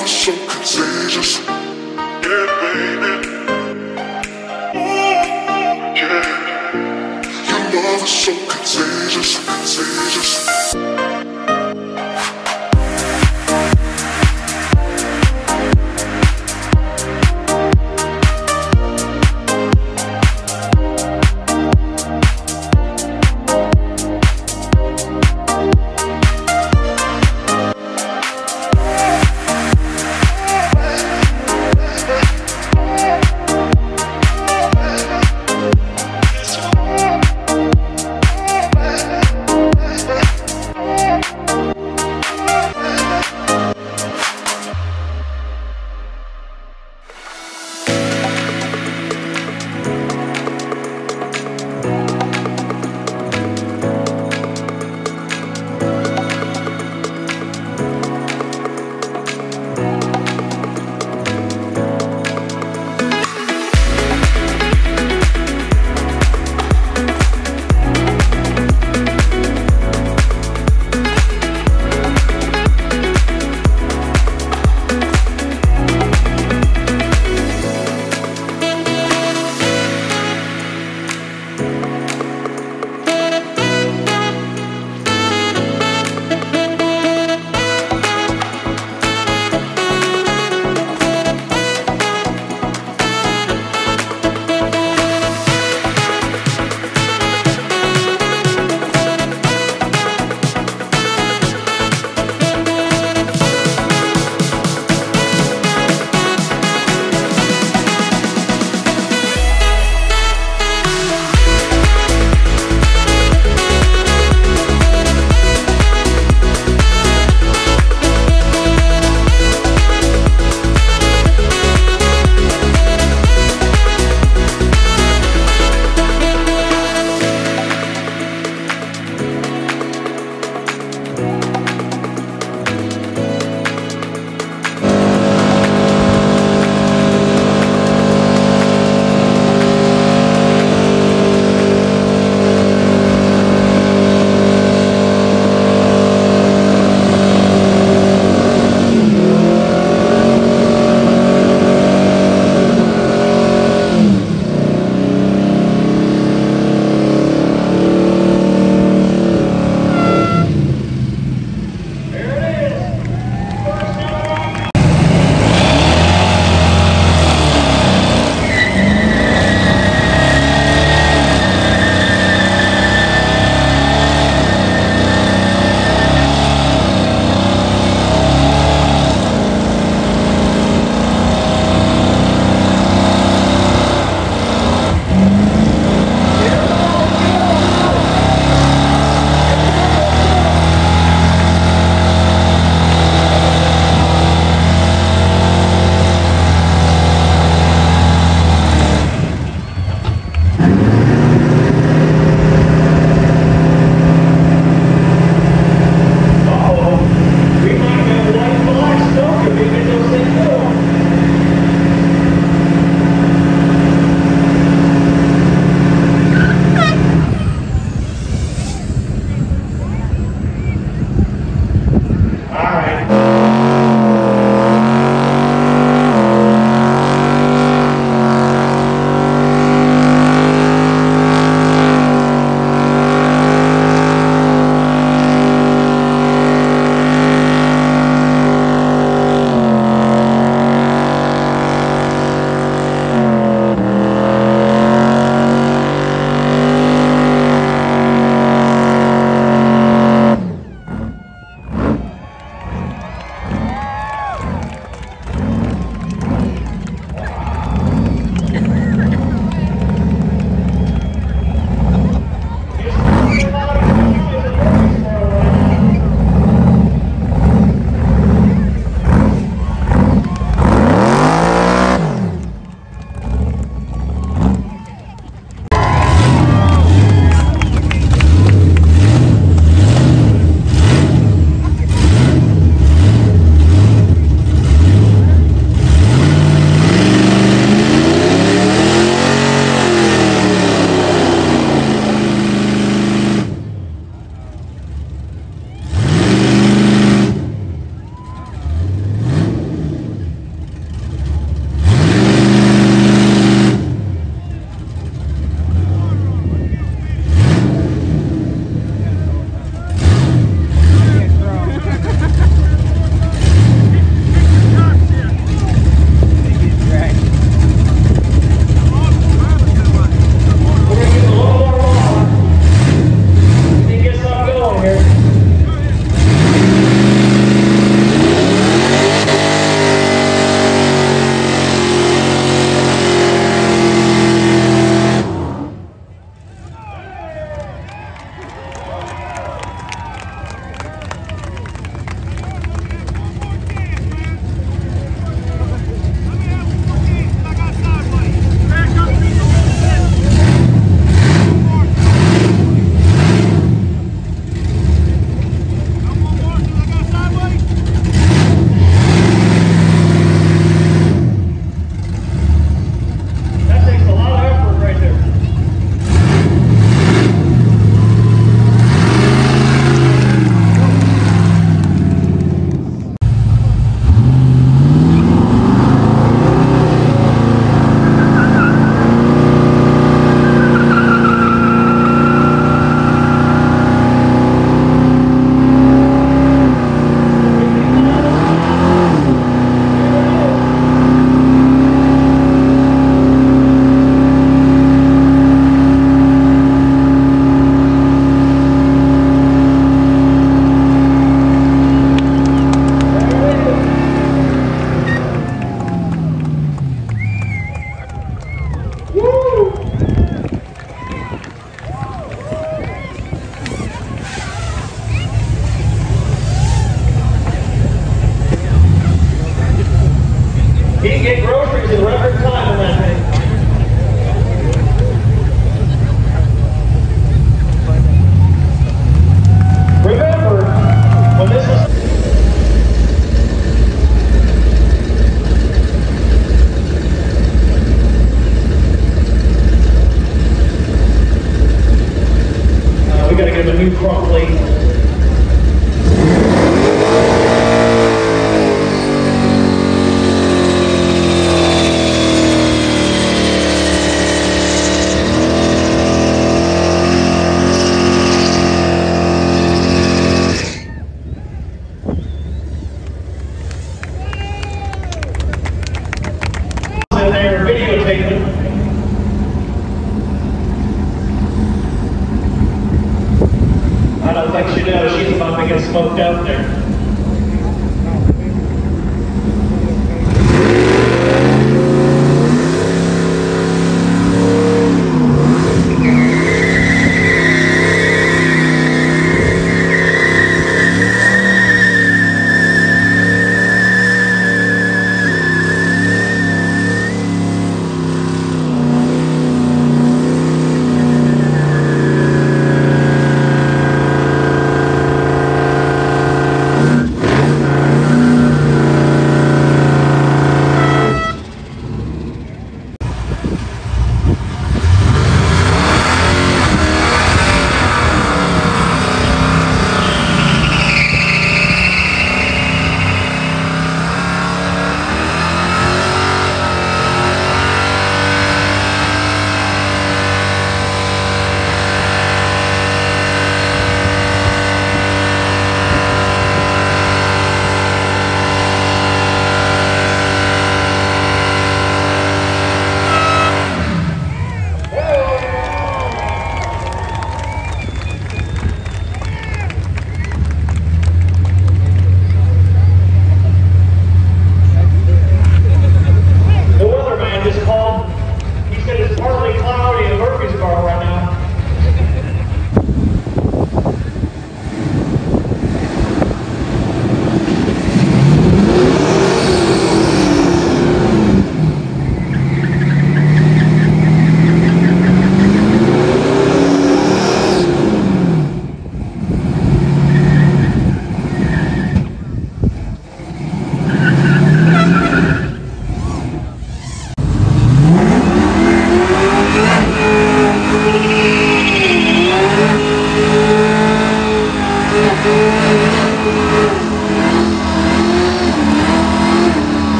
Emotion contagious.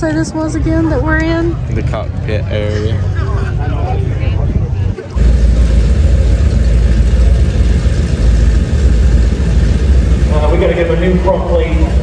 Say this was again that we're in? The cockpit area. Uh, we got to give a new front lead.